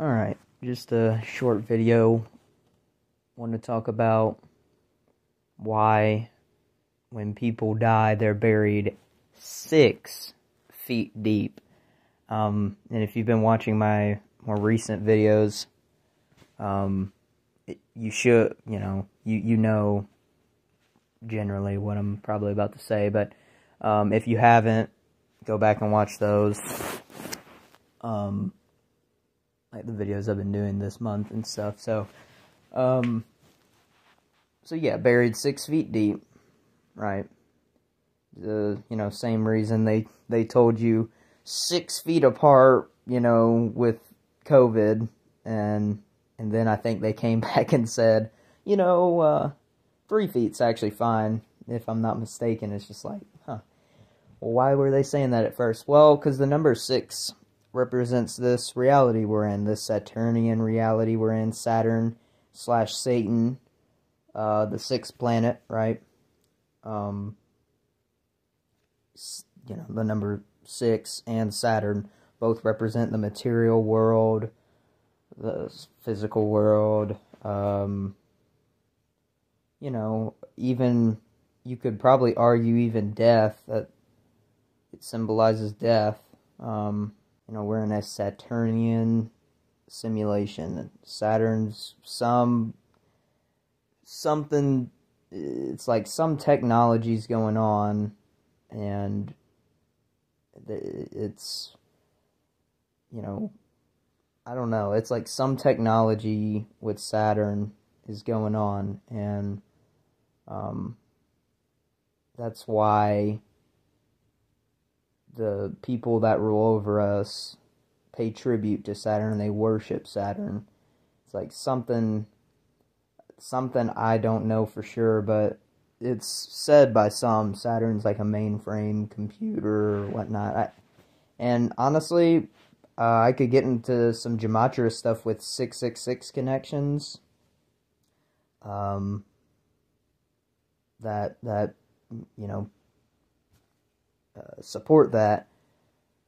Alright, just a short video. Want to talk about why, when people die, they're buried six feet deep. Um, and if you've been watching my more recent videos, um, it, you should, you know, you, you know generally what I'm probably about to say, but um, if you haven't, go back and watch those. Um, like the videos I've been doing this month and stuff. So, um, so yeah, buried six feet deep, right? The you know same reason they they told you six feet apart, you know, with COVID, and and then I think they came back and said, you know, uh, three feet's actually fine if I'm not mistaken. It's just like, huh. Why were they saying that at first? Well, because the number six represents this reality we're in, this Saturnian reality we're in, Saturn slash Satan, uh, the sixth planet, right? Um, you know, the number six and Saturn both represent the material world, the physical world, um, you know, even you could probably argue even death that it symbolizes death. Um, you know, we're in a Saturnian simulation. Saturn's some something it's like some technology's going on and it's you know I don't know. It's like some technology with Saturn is going on and um that's why the people that rule over us pay tribute to Saturn, and they worship Saturn. It's like something something I don't know for sure, but it's said by some Saturn's like a mainframe computer or whatnot. I, and honestly, uh, I could get into some gematria stuff with 666 connections. Um, that that you know uh, support that.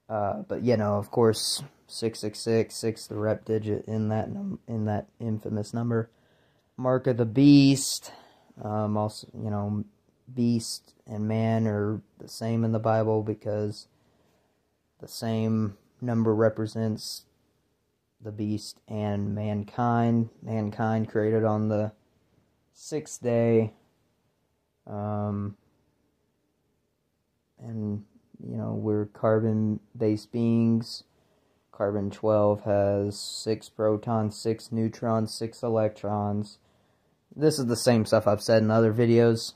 Uh, but you know, of course, six six six six the rep digit in that num- in that infamous number. Mark of the beast. Um, also, you know, beast and man are the same in the Bible because the same number represents the beast and mankind. Mankind created on the sixth day. Um, and you know we're carbon based beings. Carbon 12 has 6 protons 6 neutrons 6 electrons. This is the same stuff i've said in other videos.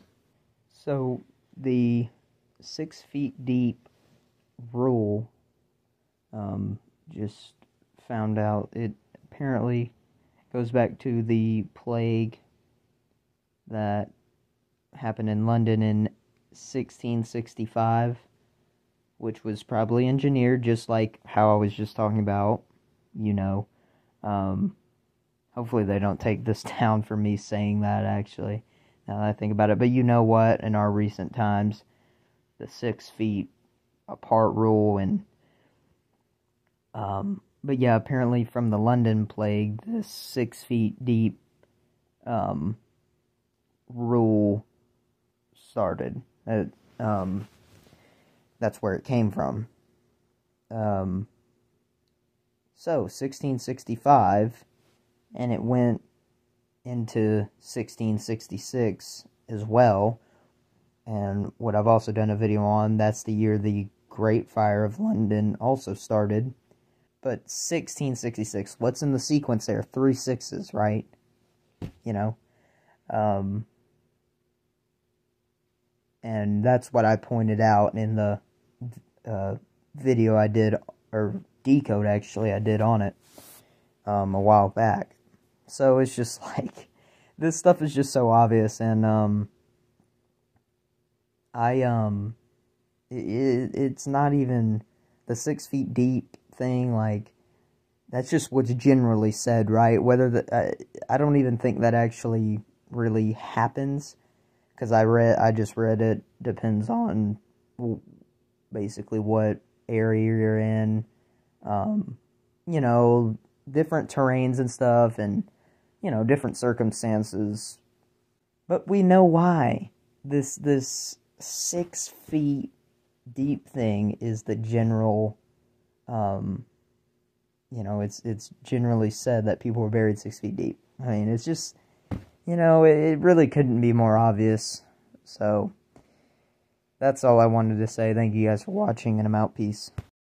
So the 6 feet deep rule um, just found out it apparently goes back to the plague that happened in london in 1665, which was probably engineered just like how I was just talking about, you know. Um, hopefully they don't take this down for me saying that actually, now that I think about it. But you know what, in our recent times, the six feet apart rule and um, but yeah, apparently from the London plague, this six feet deep um, rule started. Um, that's where it came from. Um, so, 1665, and it went into 1666 as well. And what I've also done a video on, that's the year the Great Fire of London also started. But 1666, what's in the sequence there? Three sixes, right? You know? Um, and that's what I pointed out in the uh, video I did, or decode actually, I did on it um, a while back. So it's just like, this stuff is just so obvious, and um, I, um, it, it's not even the six feet deep thing, like, that's just what's generally said, right? Whether the, I don't even think that actually really happens because I read I just read it depends on basically what area you're in. Um, you know, different terrains and stuff, and you know, different circumstances. But we know why this this six feet deep thing is the general. Um, you know, it's it's generally said that people were buried six feet deep. I mean, it's just, you know, it, really couldn't be more obvious. So that's all I wanted to say. Thank you guys for watching, and I'm out. Peace.